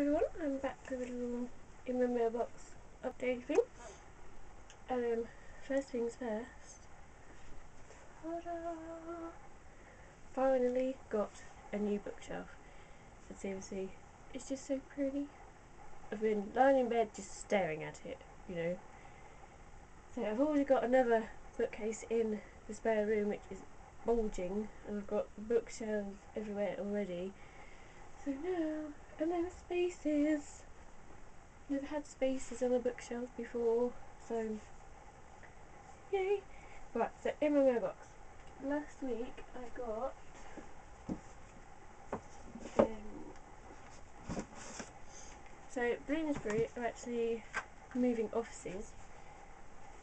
everyone, I'm back with a little in my mailbox update thing. Um, first things first. Finally got a new bookshelf at CMC. It's just so pretty. I've been lying in bed just staring at it, you know. So I've already got another bookcase in the spare room which is bulging and I've got bookshelves everywhere already. So now, and then spaces. Never had spaces on a bookshelf before, so yay! Right, so in my mailbox. Last week I got um, so Bloomsbury are actually moving offices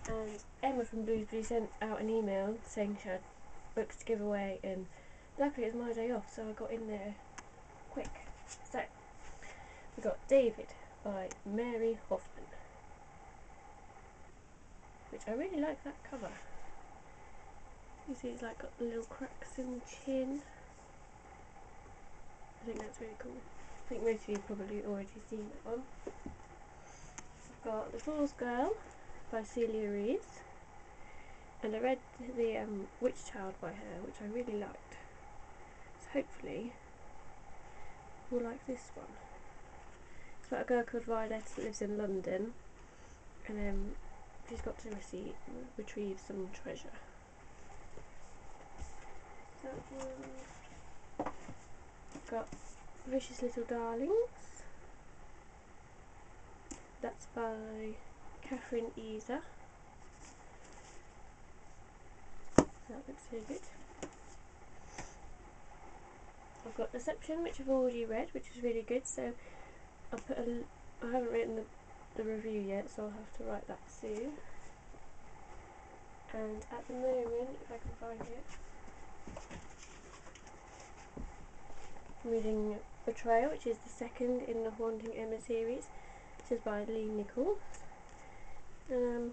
and Emma from Bloomsbury sent out an email saying she had books to give away and luckily it was my day off so I got in there quick. So, we got David by Mary Hoffman, which I really like that cover. You see it's like got the little cracks in the chin. I think that's really cool. I think most of you probably already seen that one. I've got The Fool's Girl by Celia Rees. And I read the um, Witch Child by her, which I really liked. So hopefully will like this one. It's about a girl called Violet that lives in London and um, she's got to receive, retrieve some treasure. That one. Got Vicious Little Darlings. That's by Katherine Easer. That looks really good. I've got Deception, which I've already read, which is really good. So I'll put a. I haven't written the, the review yet, so I'll have to write that soon. And at the moment, if I can find it, I'm reading Betrayal, which is the second in the Haunting Emma series, which is by Lee Nichols. Um,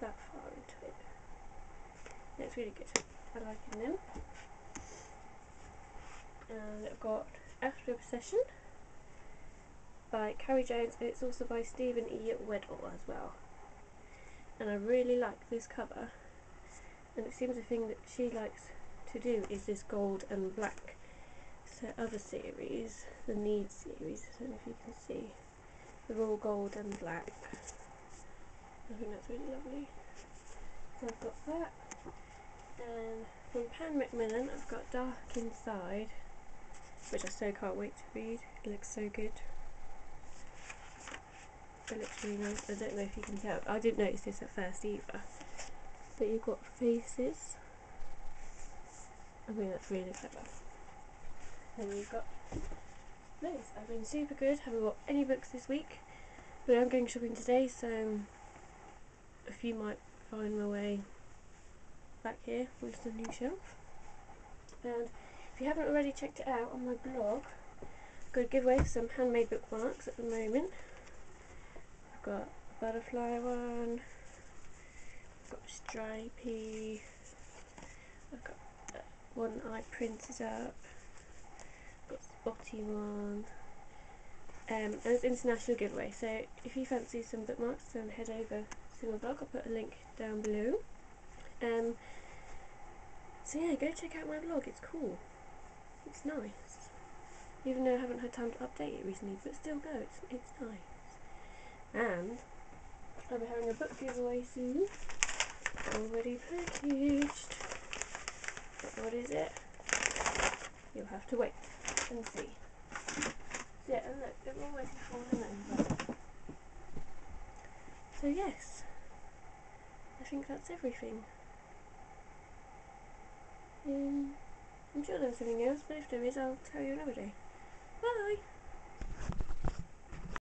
that far into it. It's really good. I like them and I've got After Obsession by Carrie Jones and it's also by Stephen E. Weddle as well. And I really like this cover and it seems the thing that she likes to do is this gold and black so other series, the Need series, I don't know if you can see, they're all gold and black. I think that's really lovely. So I've got that and from Pan Macmillan I've got Dark Inside which I so can't wait to read. It looks so good. It looks really nice. I don't know if you can tell. I didn't notice this at first either. But you've got faces. I think that's really clever. And you've got those. I've been super good. Haven't got any books this week. But I'm going shopping today, so a few might find my way back here with the new shelf. And if you haven't already checked it out on my blog, I'm going to give away some handmade bookmarks at the moment. I've got a butterfly one, I've got stripy, I've got one I printed up, I've got spotty one, um, and it's international giveaway. So if you fancy some bookmarks, then head over to my blog. I'll put a link down below. Um, so yeah, go check out my blog. It's cool. It's nice. Even though I haven't had time to update it recently, but still go, it's, it's nice. And I'll be having a book giveaway soon. Already packaged. What is it? You'll have to wait and see. Yeah, and look, they're for an envelope. So yes, I think that's everything. Sure something else, but if there is, I'll tell you another day. Bye!